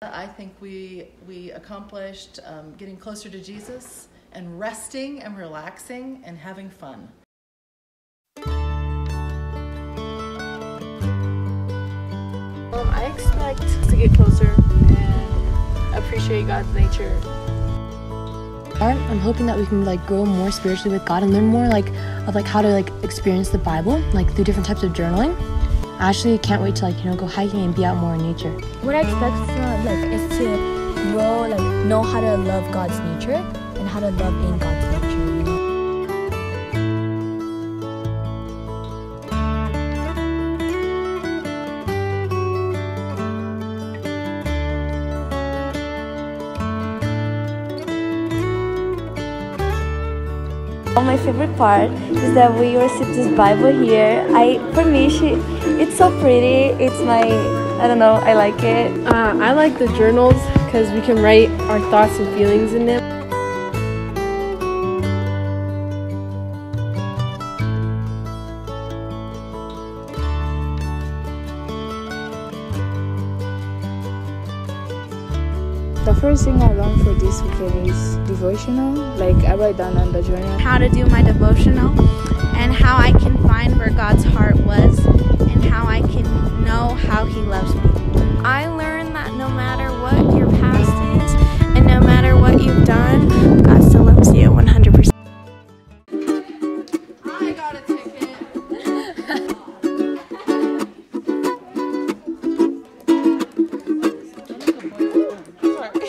I think we we accomplished um, getting closer to Jesus and resting and relaxing and having fun. Um, I expect to get closer and appreciate God's nature. I'm hoping that we can like grow more spiritually with God and learn more like of like how to like experience the Bible like through different types of journaling. Actually can't wait to like you know go hiking and be out more in nature. What I expect from like is to grow like know how to love God's nature and how to love in God's My favorite part is that we received this Bible here. I, for me, she, it's so pretty. It's my, I don't know, I like it. Uh, I like the journals because we can write our thoughts and feelings in them. the first thing I learned for this weekend is devotional. Like I write down on the journal how to do my devotional and how I can find where God's heart was and how I can know how He loves me. I learned that no matter what your